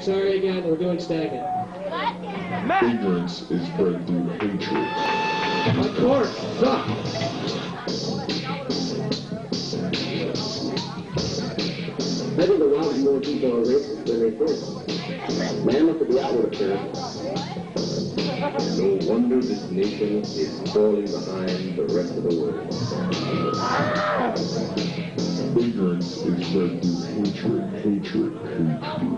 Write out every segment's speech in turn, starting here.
Sorry again, we're doing Stagnant. Ignorance is bred through hatred. My course sucks. I think a lot more people are racist than they think. Man, look at the outward appearance. No wonder this nation is falling behind the rest of the world. Ignorance is bred through hatred, hatred, hatred.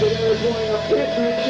They're going up Pittsburgh.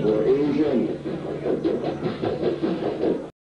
or Asian,